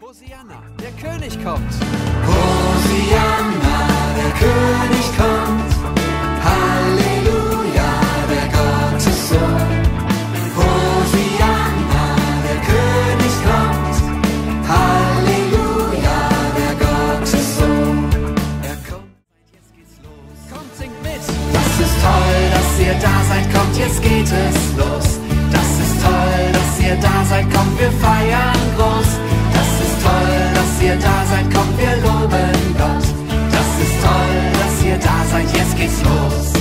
Hosianna, der König kommt. Hosianna, der König kommt. Halleluja, der Gottessohn. Hosianna, der König kommt. Halleluja, der Gottessohn. Er kommt, jetzt geht's los. Kommt, singt mit. Das ist toll, dass ihr da seid, kommt, jetzt geht es los. Das ist toll, dass ihr da seid, kommt, wir feiern ihr da seid, kommt, wir loben Gott. Das ist toll, dass ihr da seid, jetzt geht's los.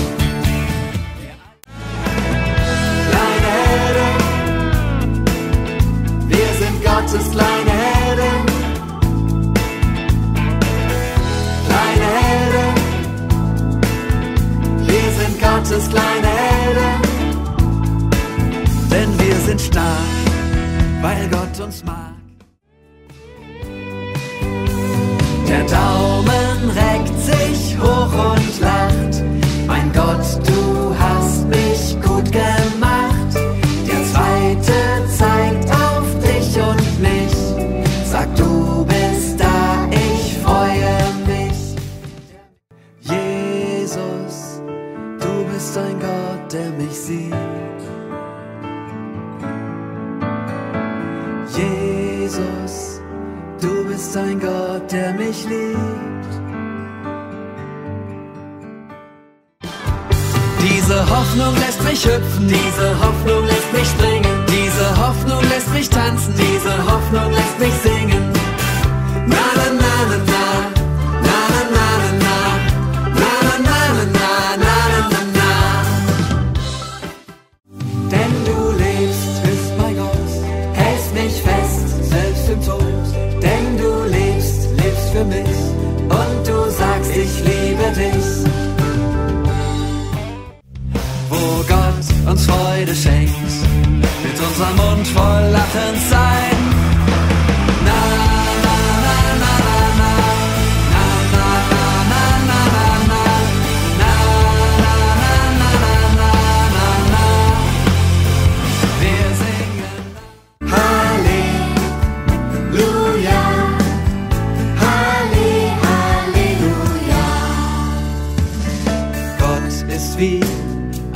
Kleine Helden, wir sind Gottes kleine Helden. Kleine Helden. Wir sind Gottes kleine Helden. Denn wir sind stark, weil Gott uns mag. Der Daumen reckt sich hoch und lacht. Mein Gott, du hast mich gut gemacht. Der zweite zeigt auf dich und mich. Sag, du bist da, ich freue mich. Jesus, du bist ein Gott, der mich sieht. Jesus, bist ein Gott, der mich liebt. Diese Hoffnung lässt mich hüpfen, diese Hoffnung lässt mich springen, diese Hoffnung lässt mich tanzen, diese Hoffnung lässt mich singen. Freude schenkt, wird unser Mund voll Lachen sein.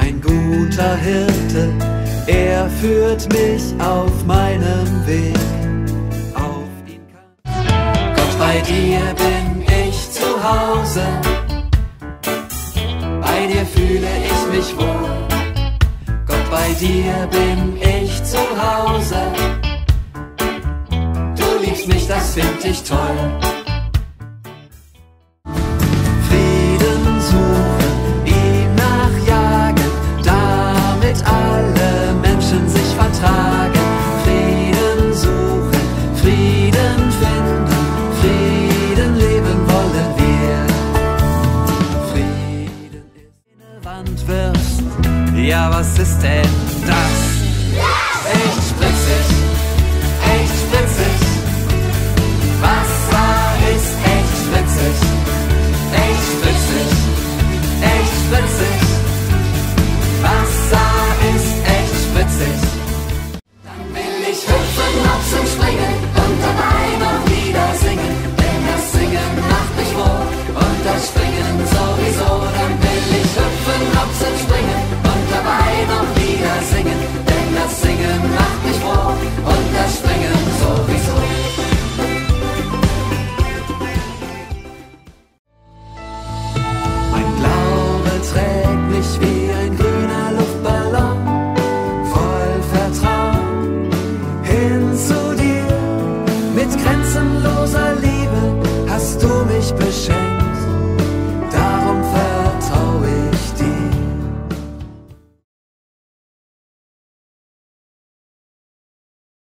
Ein guter Hirte, er führt mich auf meinem Weg. Auf ihn kann Gott, bei dir bin ich zu Hause. Bei dir fühle ich mich wohl. Gott, bei dir bin ich zu Hause. Du liebst mich, das find ich toll. Hand wirfst. Ja, was ist denn das? Ich spritze